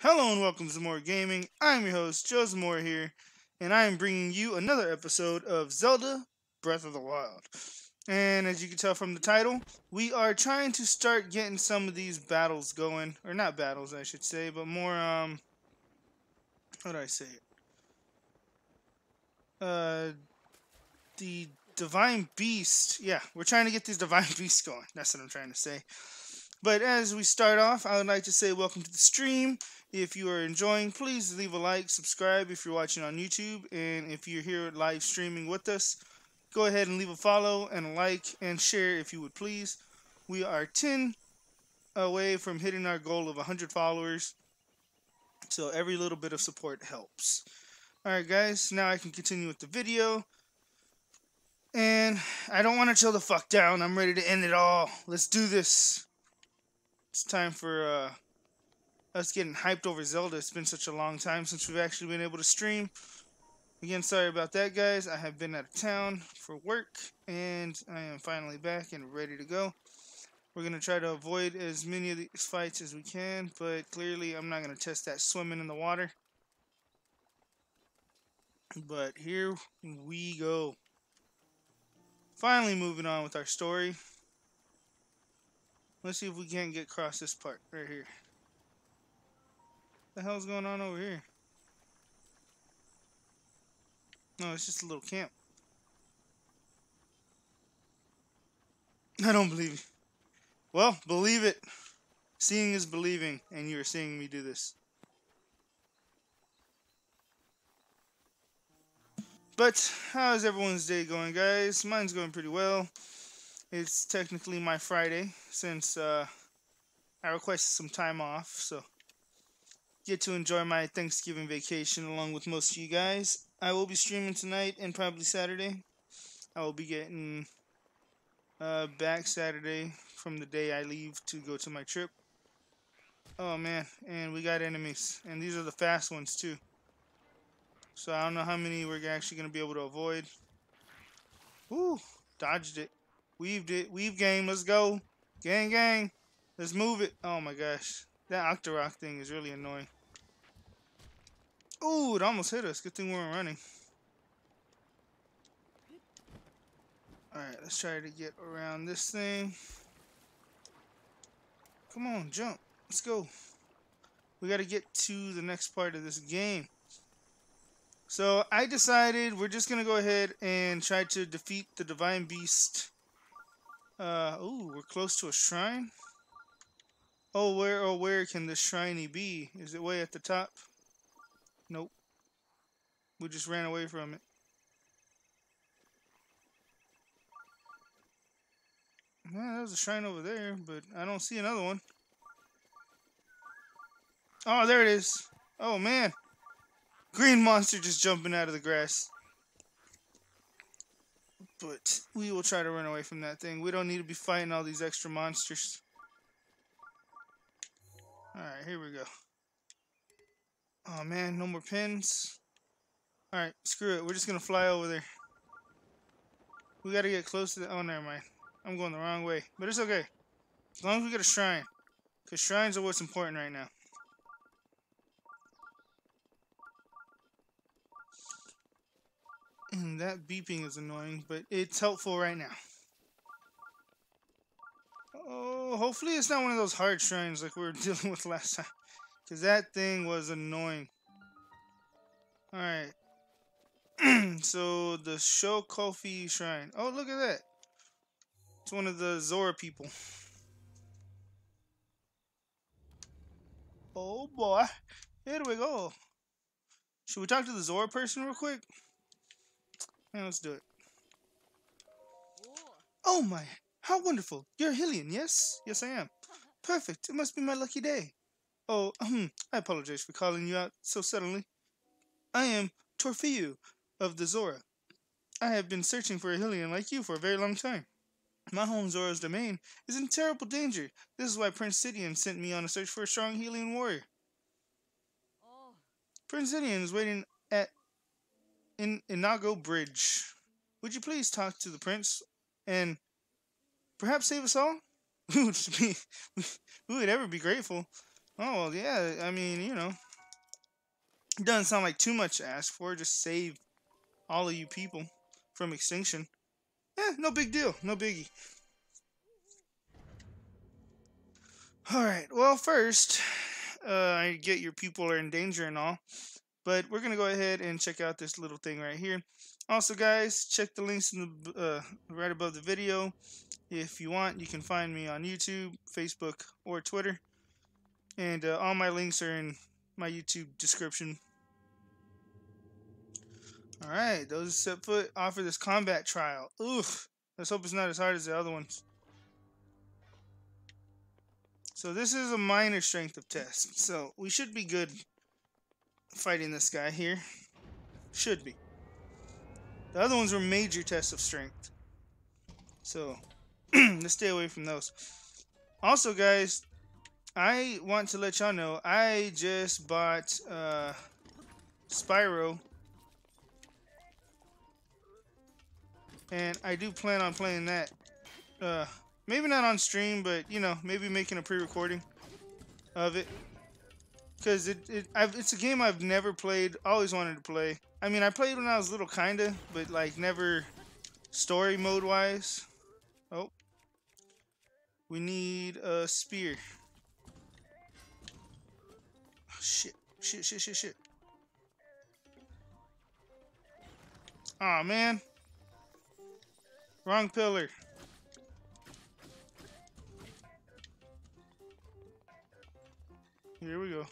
Hello and welcome to More Gaming. I'm your host, Joe Zamora here, and I am bringing you another episode of Zelda Breath of the Wild. And as you can tell from the title, we are trying to start getting some of these battles going, or not battles, I should say, but more, um, how do I say it? Uh, the Divine Beast. Yeah, we're trying to get these Divine Beasts going. That's what I'm trying to say. But as we start off, I would like to say welcome to the stream. If you are enjoying, please leave a like, subscribe if you're watching on YouTube, and if you're here live streaming with us, go ahead and leave a follow and a like and share if you would please. We are 10 away from hitting our goal of 100 followers, so every little bit of support helps. Alright guys, now I can continue with the video. And I don't want to chill the fuck down. I'm ready to end it all. Let's do this. It's time for uh, us getting hyped over Zelda. It's been such a long time since we've actually been able to stream. Again, sorry about that, guys. I have been out of town for work, and I am finally back and ready to go. We're going to try to avoid as many of these fights as we can, but clearly I'm not going to test that swimming in the water. But here we go. Finally moving on with our story. Let's see if we can't get across this part right here. What the hell's going on over here? No, it's just a little camp. I don't believe you. Well, believe it. Seeing is believing, and you are seeing me do this. But how's everyone's day going, guys? Mine's going pretty well. It's technically my Friday since uh, I requested some time off, so get to enjoy my Thanksgiving vacation along with most of you guys. I will be streaming tonight and probably Saturday. I will be getting uh, back Saturday from the day I leave to go to my trip. Oh man, and we got enemies, and these are the fast ones too. So I don't know how many we're actually going to be able to avoid. Woo! Dodged it. Weaved it. Weave game. Let's go. Gang, gang. Let's move it. Oh my gosh. That Octorok thing is really annoying. Ooh, it almost hit us. Good thing we weren't running. Alright, let's try to get around this thing. Come on, jump. Let's go. We got to get to the next part of this game. So I decided we're just gonna go ahead and try to defeat the Divine Beast. Uh, ooh, we're close to a shrine. Oh, where oh where can this shrine be? Is it way at the top? Nope. We just ran away from it. Well, there's a shrine over there, but I don't see another one. Oh, there it is. Oh, man. Green monster just jumping out of the grass. But we will try to run away from that thing. We don't need to be fighting all these extra monsters. Alright, here we go. Oh man, no more pins. Alright, screw it. We're just gonna fly over there. We gotta get close to the... Oh, never mind. I'm going the wrong way. But it's okay. As long as we get a shrine. Because shrines are what's important right now. And that beeping is annoying, but it's helpful right now. Oh, hopefully it's not one of those hard shrines like we were dealing with last time. Because that thing was annoying. Alright. so, the Soh Kofi Shrine. Oh, look at that. It's one of the Zora people. Oh, boy. Here we go. Should we talk to the Zora person real quick? Yeah, let's do it. Oh my, how wonderful. You're a Hylian, yes? Yes, I am. Perfect. It must be my lucky day. Oh, I apologize for calling you out so suddenly. I am Torfeau of the Zora. I have been searching for a Hylian like you for a very long time. My home Zora's domain is in terrible danger. This is why Prince Sidon sent me on a search for a strong Hylian warrior. Prince Sidon is waiting at in Inogo Bridge. Would you please talk to the prince and perhaps save us all? we would be, we would ever be grateful. Oh, well, yeah, I mean, you know. It doesn't sound like too much to ask for. Just save all of you people from extinction. Yeah, no big deal. No biggie. Alright, well, first, uh, I get your people are in danger and all. But we're going to go ahead and check out this little thing right here. Also, guys, check the links in the uh, right above the video. If you want, you can find me on YouTube, Facebook, or Twitter. And uh, all my links are in my YouTube description. Alright, those set foot offer this combat trial. Oof. Let's hope it's not as hard as the other ones. So this is a minor strength of test. So we should be good fighting this guy here. Should be. The other ones were major tests of strength. So, let's stay away from those. Also, guys, I want to let y'all know, I just bought uh, Spyro. And I do plan on playing that. Uh, maybe not on stream, but, you know, maybe making a pre-recording of it because it, it it's a game I've never played. Always wanted to play. I mean, I played when I was little, kinda, but like never story mode wise. Oh, we need a spear. Shit, shit, shit, shit, shit. Oh man, wrong pillar. Here we go.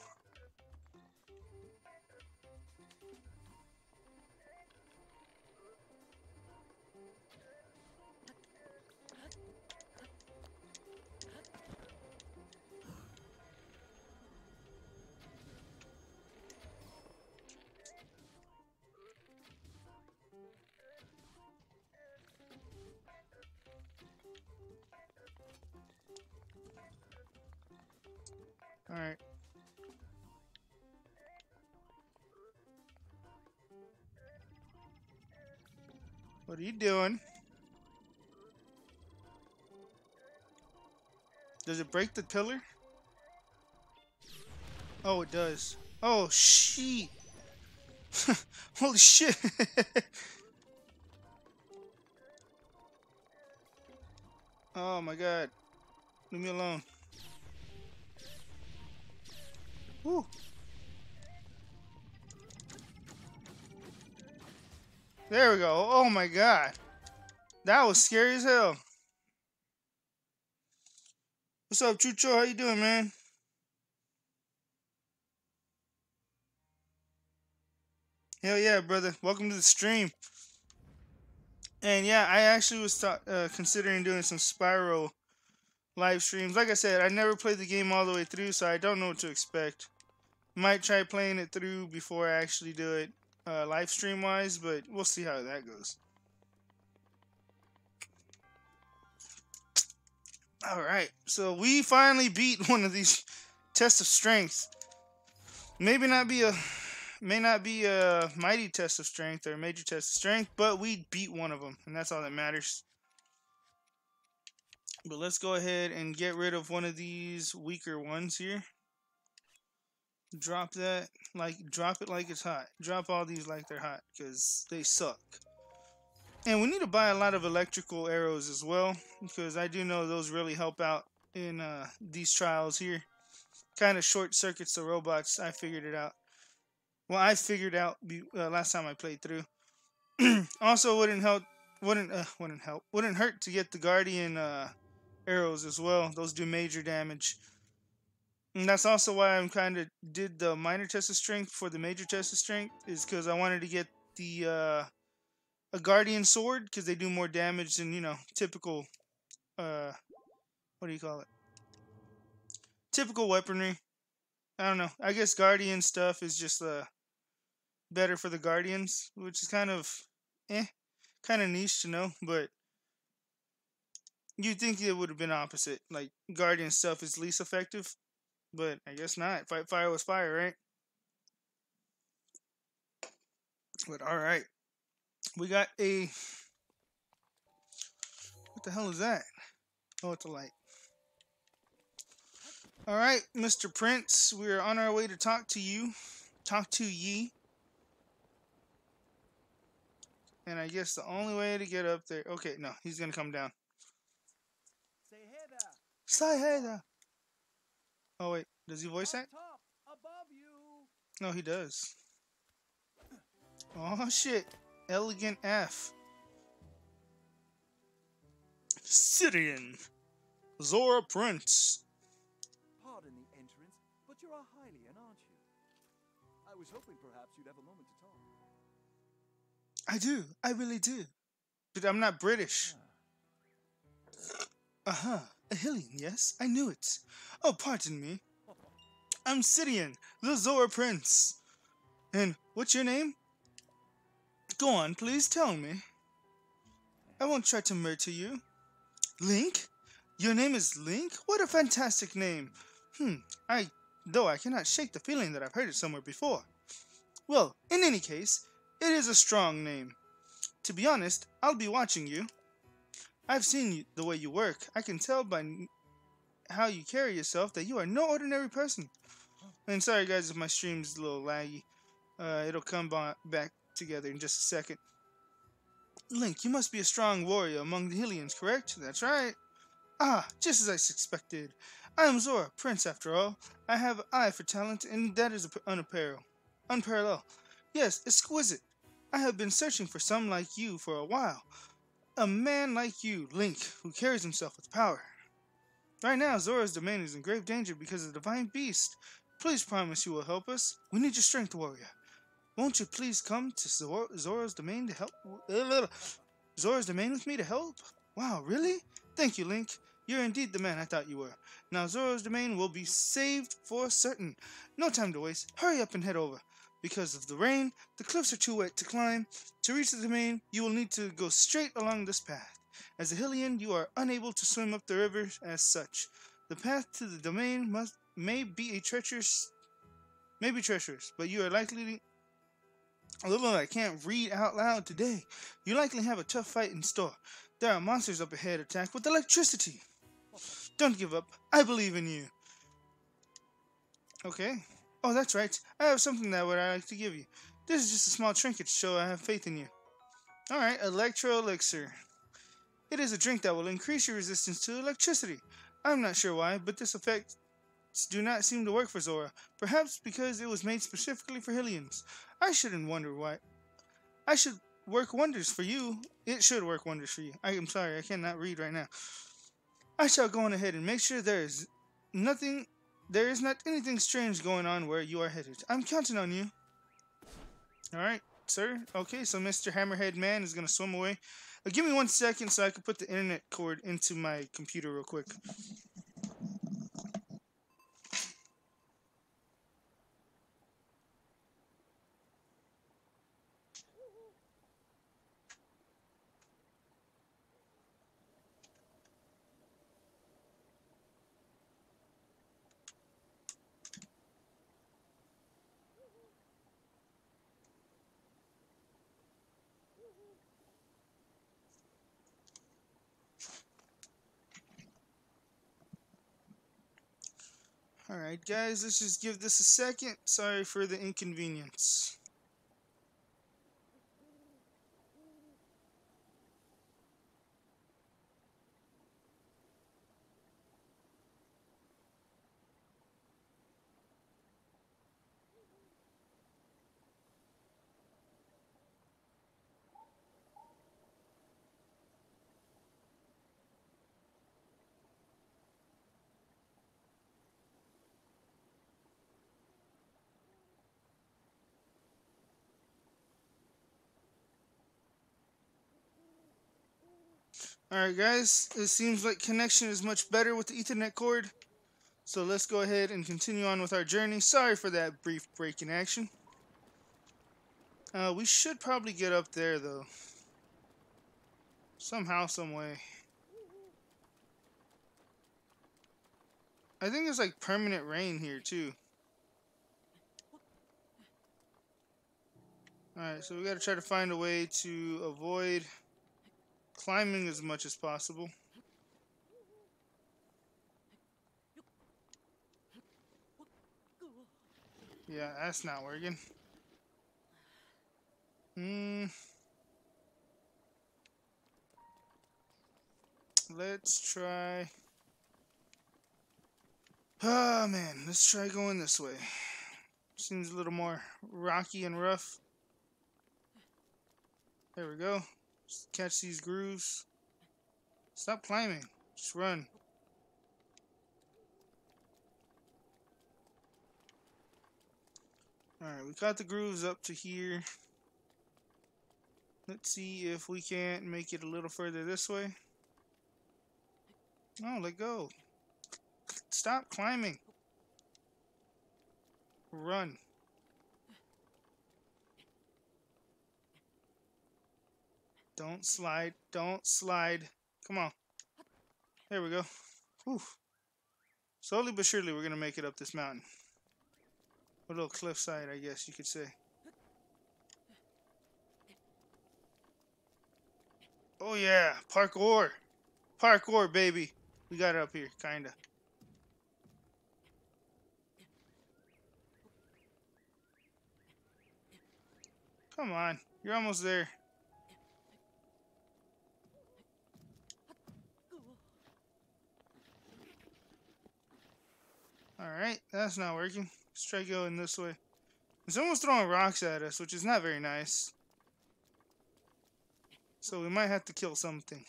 Alright. What are you doing? Does it break the pillar? Oh, it does. Oh, shit. Holy shit. oh my god. Leave me alone. Woo. There we go. Oh my god. That was scary as hell. What's up, Chucho? How you doing, man? Hell yeah, brother. Welcome to the stream. And yeah, I actually was uh, considering doing some Spyro live streams. Like I said, I never played the game all the way through, so I don't know what to expect. Might try playing it through before I actually do it uh, live stream wise, but we'll see how that goes. All right, so we finally beat one of these tests of strength. Maybe not be a, may not be a mighty test of strength or major test of strength, but we beat one of them, and that's all that matters. But let's go ahead and get rid of one of these weaker ones here drop that like drop it like it's hot. Drop all these like they're hot because they suck. And we need to buy a lot of electrical arrows as well because I do know those really help out in uh, these trials here. Kind of short circuits the robots I figured it out. Well I figured out uh, last time I played through. Also wouldn't help wouldn't uh, wouldn't help wouldn't hurt to get the guardian uh, arrows as well. Those do major damage and that's also why I'm kind of did the minor test of strength for the major test of strength is because I wanted to get the uh, a guardian sword because they do more damage than you know typical uh what do you call it typical weaponry. I don't know. I guess guardian stuff is just uh better for the guardians, which is kind of eh, kind of niche to know, but you'd think it would have been opposite. Like guardian stuff is least effective. But I guess not. Fight fire was fire, right? But alright. We got a what the hell is that? Oh, it's a light. All right, Mr. Prince, we're on our way to talk to you. Talk to ye. And I guess the only way to get up there. Okay, no, he's gonna come down. Say hey there. Say hey there. Oh wait, does he voice act? No, he does. Oh shit, elegant F. Sidon, Zora Prince. Pardon the entrance, but you're a Hylian, aren't you? I was hoping perhaps you'd have a moment to talk. I do, I really do. But I'm not British. Uh huh, a Hylian, yes, I knew it. Oh, pardon me. I'm Sidon, the Zora Prince. And what's your name? Go on, please tell me. I won't try to murder you. Link? Your name is Link? What a fantastic name. Hmm, I, though I cannot shake the feeling that I've heard it somewhere before. Well, in any case, it is a strong name. To be honest, I'll be watching you. I've seen the way you work. I can tell by how you carry yourself that you are no ordinary person. And sorry, guys, if my stream's a little laggy. Uh, it'll come ba- back together in just a second. Link, you must be a strong warrior among the Hylians, correct? That's right. Ah, just as I suspected. I am Zora, Prince after all. I have an eye for talent, and that is unapparel. Unparalleled. Yes, exquisite. I have been searching for some like you for a while. A man like you, Link, who carries himself with power. Right now, Zora's domain is in grave danger because of the divine beast. Please promise you will help us. We need your strength, warrior. Won't you please come to Zora, Zora's domain to help? Zora's domain with me to help? Wow, really? Thank you, Link. You're indeed the man I thought you were. Now Zora's domain will be saved for certain. No time to waste. Hurry up and head over. Because of the rain, the cliffs are too wet to climb. To reach the domain, you will need to go straight along this path. As a Hylian, you are unable to swim up the river as such. The path to the domain must may be a treacherous may be treacherous, but you are likely a Although I can't read out loud today, you likely have a tough fight in store. There are monsters up ahead attack with electricity. Don't give up. I believe in you. Okay. Oh, that's right. I have something that would I like to give you. This is just a small trinket to show I have faith in you. Alright, Electro Elixir. It is a drink that will increase your resistance to electricity. I'm not sure why, but this effect do not seem to work for Zora. Perhaps because it was made specifically for Hylians. I shouldn't wonder why. I should work wonders for you. It should work wonders for you. I am sorry, I cannot read right now. I shall go on ahead and make sure there is nothing, there is not anything strange going on where you are headed. I'm counting on you. Alright, sir. Okay, so Mr. Hammerhead Man is going to swim away. Give me one second so I can put the internet cord into my computer real quick. Alright, guys, let's just give this a second. Sorry for the inconvenience. Alright guys, it seems like connection is much better with the ethernet cord. So let's go ahead and continue on with our journey. Sorry for that brief break in action. Uh, we should probably get up there though. Somehow, some way. I think it's like permanent rain here too. Alright, so we gotta try to find a way to avoid climbing as much as possible. Yeah, that's not working. Hmm. Let's try. Oh man, let's try going this way. Seems a little more rocky and rough. There we go. Catch these grooves. Stop climbing. Just run. Alright, we got the grooves up to here. Let's see if we can't make it a little further this way. No, let go. Stop climbing. Run. Don't slide. Don't slide. Come on. There we go. Whew. Slowly but surely, we're going to make it up this mountain. A little cliffside, I guess you could say. Oh yeah, parkour. Parkour, baby. We got it up here, kinda. Come on, you're almost there. Alright, that's not working. Let's try going this way. Someone's throwing rocks at us, which is not very nice. So we might have to kill something.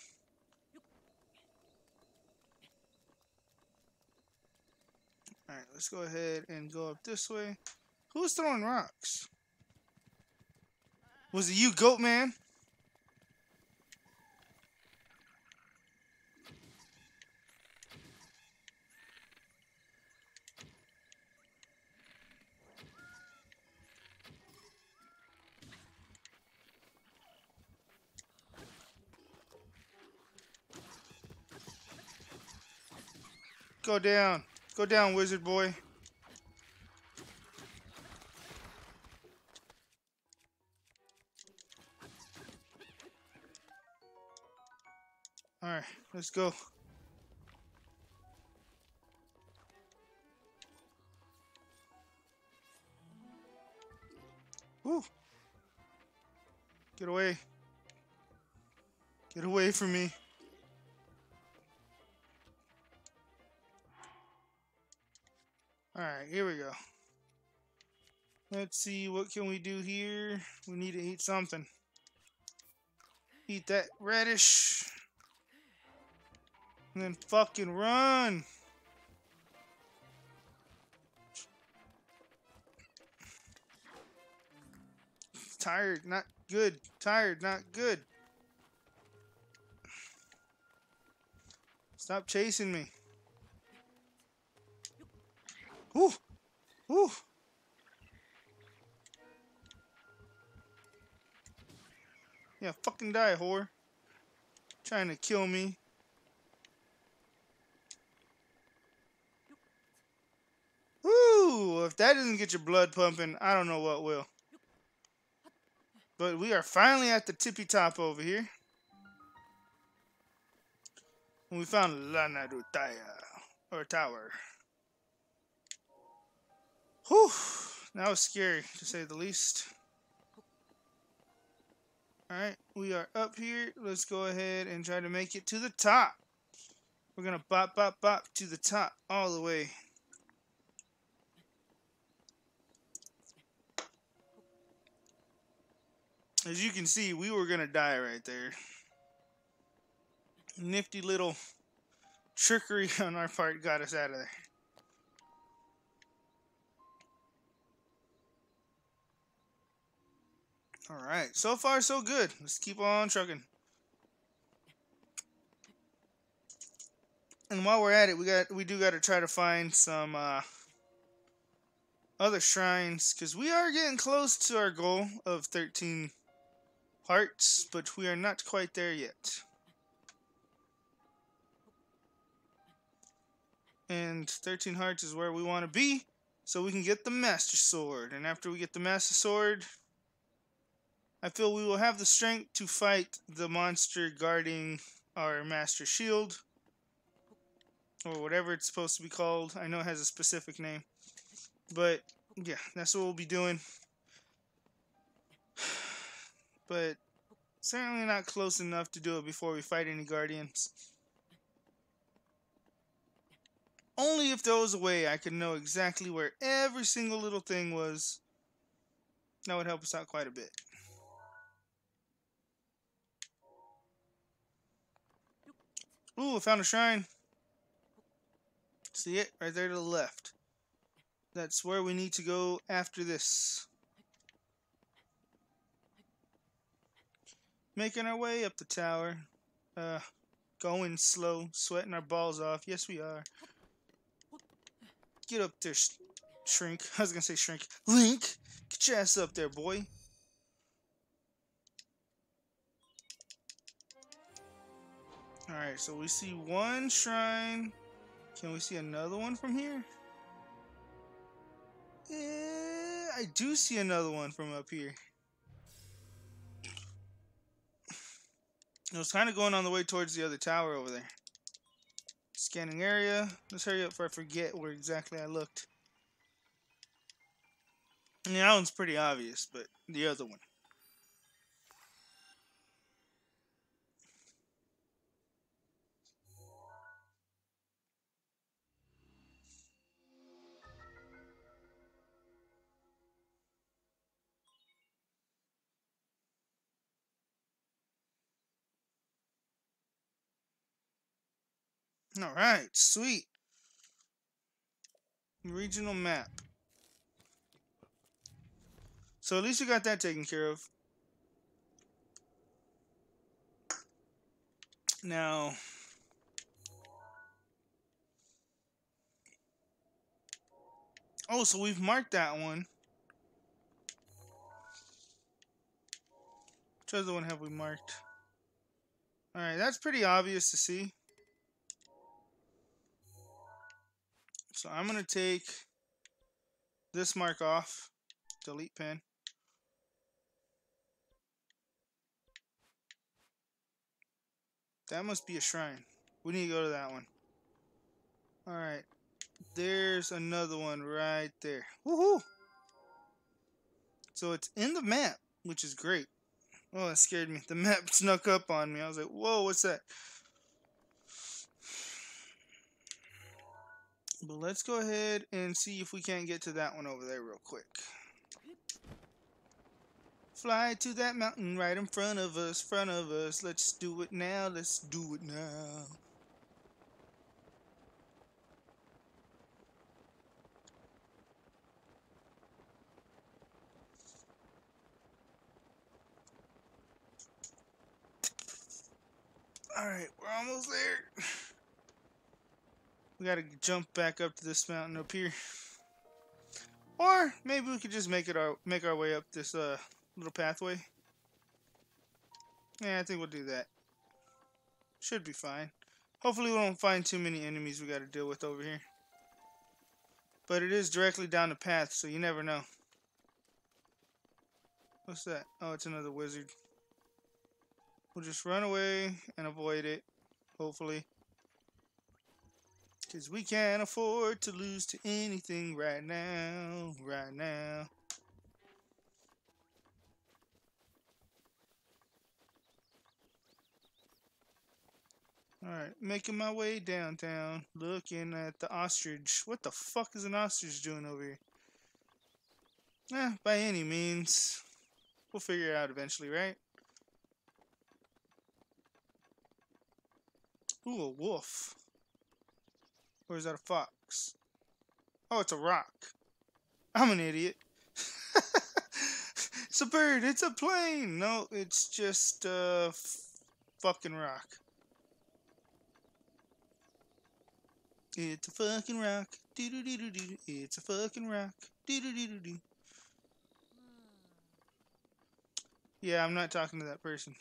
Alright, let's go ahead and go up this way. Who's throwing rocks? Was it you, Goat Man? Go down. Go down, wizard boy. Alright, let's go. Woo! Get away. Get away from me. Alright, here we go. Let's see, what can we do here? We need to eat something. Eat that radish. And then fucking run. Tired, not good. Tired, not good. Stop chasing me. Ooh! Ooh! Yeah, fucking die, whore. Trying to kill me. Woo! If that doesn't get your blood pumping, I don't know what will. But we are finally at the tippy top over here. And we found La Narutaya, or tower. Whew, that was scary to say the least. Alright, we are up here. Let's go ahead and try to make it to the top. We're gonna bop, bop, bop to the top all the way. As you can see, we were gonna die right there. Nifty little trickery on our part got us out of there. All right, so far so good. Let's keep on trucking. And while we're at it, we got we do got to try to find some uh, other shrines because we are getting close to our goal of 13 hearts, but we are not quite there yet. And 13 hearts is where we want to be, so we can get the Master Sword. And after we get the Master Sword, I feel we will have the strength to fight the monster guarding our Master Shield. Or whatever it's supposed to be called. I know it has a specific name. But yeah, that's what we'll be doing. But certainly not close enough to do it before we fight any guardians. Only if there was a way I could know exactly where every single little thing was. That would help us out quite a bit. Ooh, I found a shrine. See it? Right there to the left. That's where we need to go after this. Making our way up the tower. Uh, going slow, sweating our balls off. Yes, we are. Get up there, sh shrink. I was gonna say shrink. Link! Get your ass up there, boy. Alright, so we see one shrine. Can we see another one from here? Yeah, I do see another one from up here. It was kind of going on the way towards the other tower over there. Scanning area. Let's hurry up before I forget where exactly I looked. And that one's pretty obvious, but the other one. All right, sweet. Regional map. So at least we got that taken care of. Now, oh, so we've marked that one. Which other one have we marked? All right, that's pretty obvious to see. So I'm going to take this mark off, delete pen. That must be a shrine. We need to go to that one. Alright. There's another one right there. Woohoo! So it's in the map, which is great. Oh, that scared me. The map snuck up on me. I was like, whoa, what's that? But let's go ahead and see if we can't get to that one over there real quick. Fly to that mountain right in front of us, front of us. Let's do it now, let's do it now. Alright, we're almost there. We gotta jump back up to this mountain up here. Or maybe we could just make it our make our way up this uh little pathway. Yeah, I think we'll do that. Should be fine. Hopefully we won't find too many enemies we gotta deal with over here. But it is directly down the path, so you never know. What's that? Oh, it's another wizard. We'll just run away and avoid it, hopefully. Cause we can't afford to lose to anything right now, right now. Alright, making my way downtown, looking at the ostrich. What the fuck is an ostrich doing over here? Eh, by any means. We'll figure it out eventually, right? Ooh, a wolf. Or is that a fox? Oh, it's a rock. I'm an idiot. it's a bird. It's a plane. No, it's just a fucking rock. It's a fucking rock. Doo doo doo doo doo. It's a fucking rock. Doo doo doo doo doo. Yeah, I'm not talking to that person.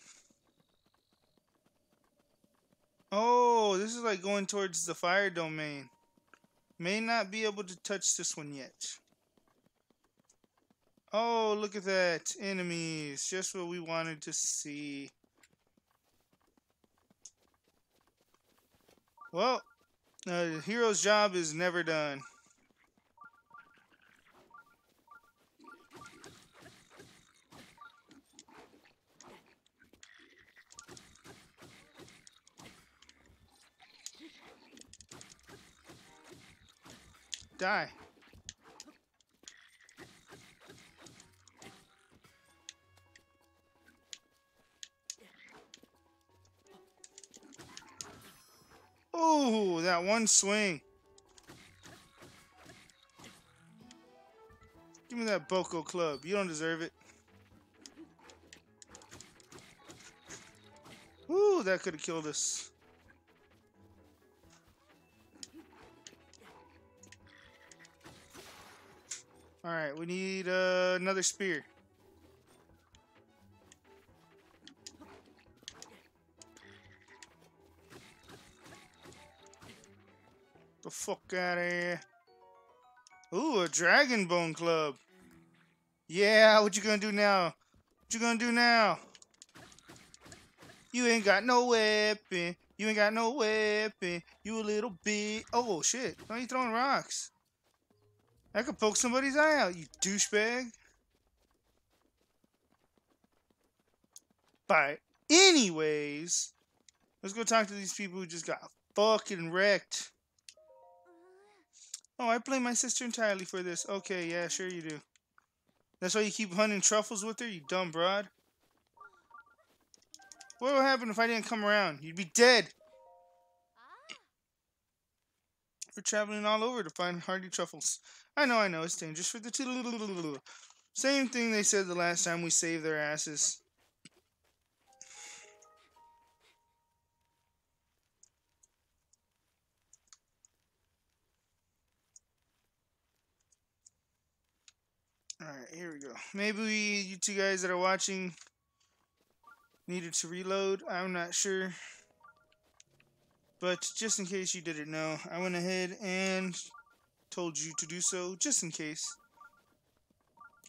Oh, this is like going towards the fire domain. May not be able to touch this one yet. Oh, look at that. Enemies. Just what we wanted to see. Well, the hero's job is never done. Die. Oh, that one swing. Give me that Boko club. You don't deserve it. Ooh, that could have killed us. Alright, we need uh, another spear. The fuck out of here. Ooh, a dragon bone club. Yeah, what you gonna do now? What you gonna do now? You ain't got no weapon. You ain't got no weapon. You a little bit. Oh shit! Why you throwing rocks? I could poke somebody's eye out, you douchebag. But anyways, let's go talk to these people who just got fucking wrecked. Oh, I blame my sister entirely for this. Okay, yeah, sure you do. That's why you keep hunting truffles with her, you dumb broad. What would happen if I didn't come around? You'd be dead. We're traveling all over to find hardy truffles. I know, I know, it's dangerous for the Same thing they said the last time we saved their asses. Alright, here we go. Maybe we, you two guys that are watching needed to reload. I'm not sure. But just in case you didn't know, I went ahead and told you to do so, just in case.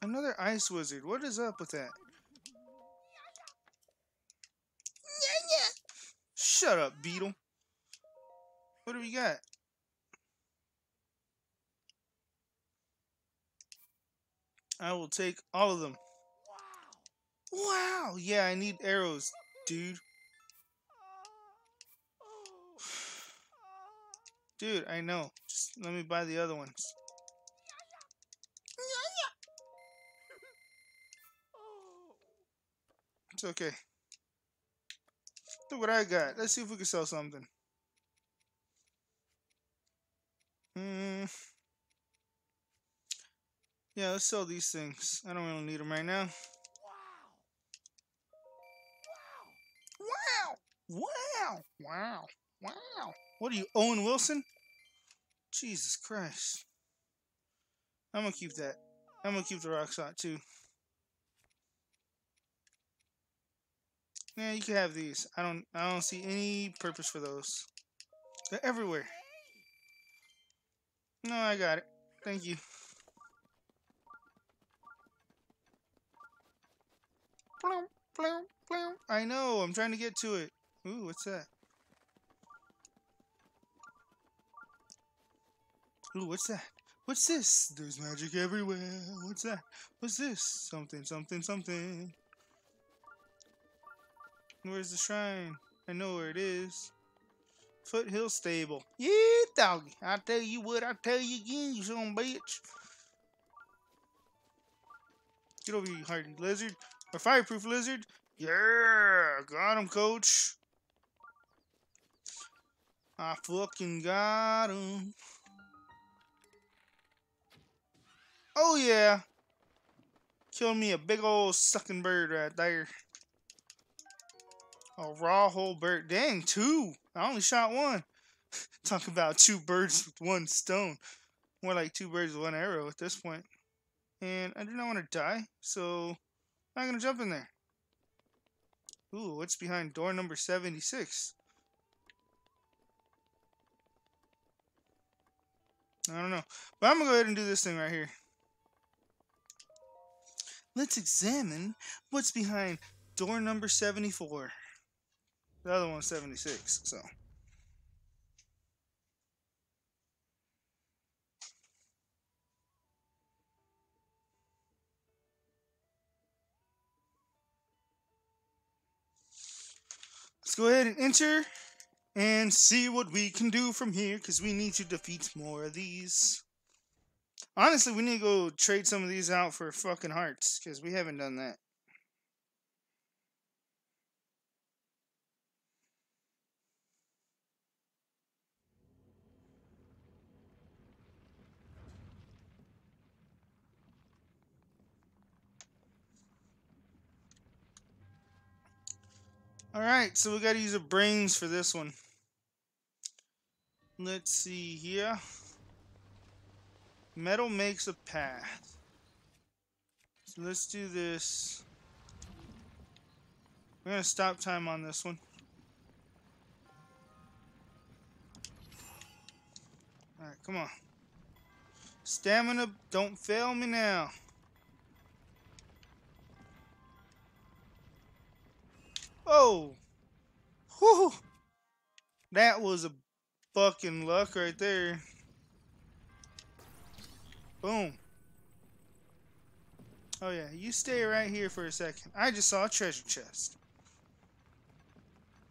Another ice wizard. What is up with that? Shut up, beetle. What do we got? I will take all of them. Wow. Wow. Yeah, I need arrows, dude. Dude, I know. Let me buy the other ones. It's okay. Look what I got. Let's see if we can sell something. Hmm. Yeah, let's sell these things. I don't really need them right now. Wow! Wow! Wow! Wow! Wow! What are you, Owen Wilson? Jesus Christ. I'm gonna keep that. I'm gonna keep the rock shot too. Yeah, you can have these. I don't I don't see any purpose for those. They're everywhere. No, I got it. Thank you. I know, I'm trying to get to it. Ooh, what's that? Ooh, what's that? What's this? There's magic everywhere. What's that? What's this? Something, something, something. Where's the shrine? I know where it is. Foothill Stable. Yeah, doggy. I tell you what, I tell you again, you son bitch. Get over here, you hardy lizard. A fireproof lizard. Yeah, got him, coach. I fucking got him. Oh yeah. Killed me a big old sucking bird right there. A raw whole bird. Dang, two. I only shot one. Talk about two birds with one stone. More like two birds with one arrow at this point. And I do not want to die, so I'm not going to jump in there. Ooh, what's behind door number 76? I don't know. But I'm going to go ahead and do this thing right here. Let's examine what's behind door number 74. The other one's 76, so. Let's go ahead and enter and see what we can do from here because we need to defeat more of these. Honestly, we need to go trade some of these out for fucking hearts because we haven't done that. Alright, so we gotta use our brains for this one. Let's see here. Metal makes a path. So let's do this. We're gonna stop time on this one. Alright, come on. Stamina, don't fail me now. Oh! Whew! That was a fucking luck right there. Boom. Oh yeah, you stay right here for a second. I just saw a treasure chest.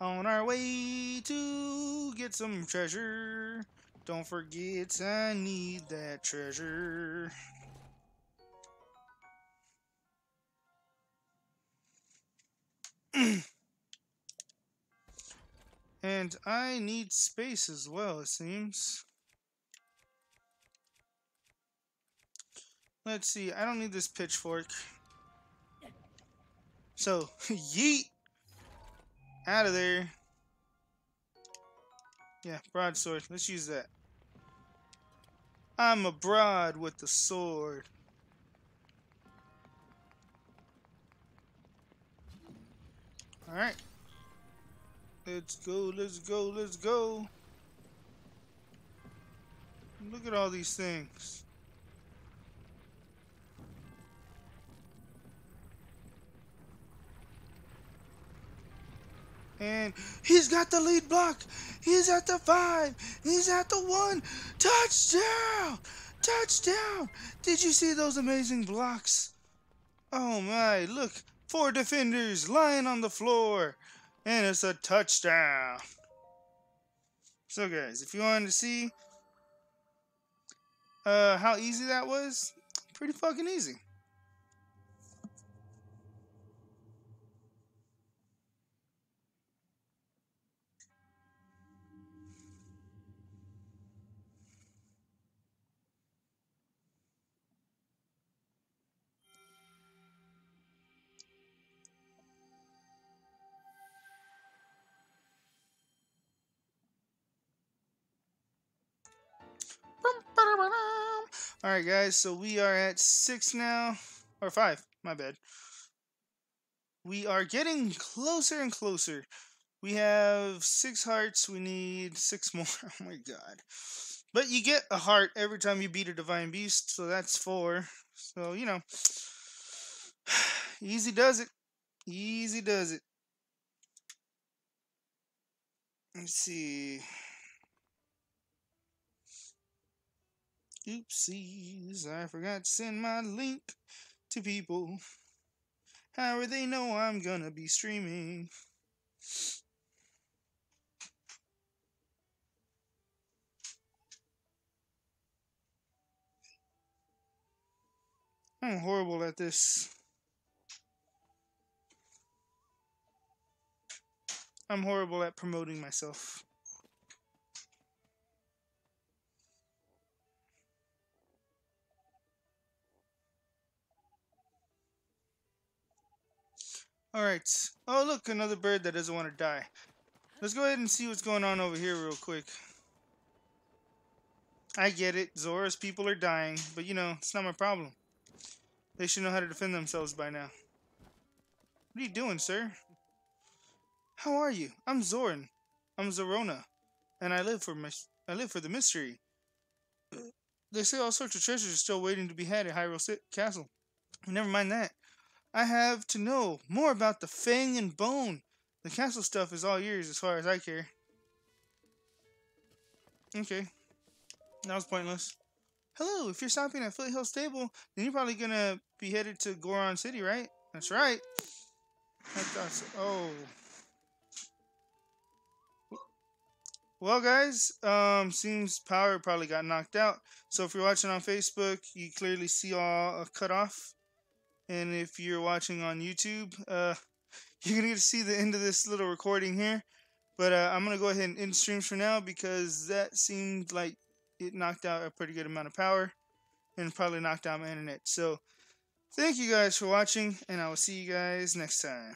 On our way to get some treasure. Don't forget I need that treasure. And I need space as well, it seems. Let's see, I don't need this pitchfork. So, yeet! Out of there. Yeah, broadsword. Let's use that. I'm a broad with the sword. Alright. Let's go, let's go, let's go. Look at all these things. And he's got the lead block. He's at the five. He's at the one. Touchdown! Touchdown! Did you see those amazing blocks? Oh my, look. Four defenders lying on the floor. And it's a touchdown. So guys, if you wanted to see uh, how easy that was, pretty fucking easy. Alright guys, so we are at six now. Or five, my bad. We are getting closer and closer. We have six hearts, we need six more. Oh my god. But you get a heart every time you beat a Divine Beast, so that's four. So, you know. Easy does it. Easy does it. Let's see. Oopsies, I forgot to send my link to people. How will they know I'm gonna be streaming? I'm horrible at this. I'm horrible at promoting myself. Alright. Oh, look, another bird that doesn't want to die. Let's go ahead and see what's going on over here real quick. I get it. Zora's people are dying, but you know, it's not my problem. They should know how to defend themselves by now. What are you doing, sir? How are you? I'm Zoran. I'm Zorona, and I live for my I live for the mystery. They say all sorts of treasures are still waiting to be had at Hyrule Castle. Never mind that. I have to know more about the Fang and Bone. The castle stuff is all yours as far as I care. Okay. That was pointless. Hello, if you're stopping at Foothill Stable, then you're probably gonna be headed to Goron City, right? That's right. I thought so. Oh. well, guys, um, seems power probably got knocked out. So if you're watching on Facebook, you clearly see all uh, cut off. And if you're watching on YouTube, uh, you're gonna get to see the end of this little recording here. But uh, I'm gonna go ahead and end streams for now because that seemed like it knocked out a pretty good amount of power and probably knocked out my internet. So thank you guys for watching, and I will see you guys next time.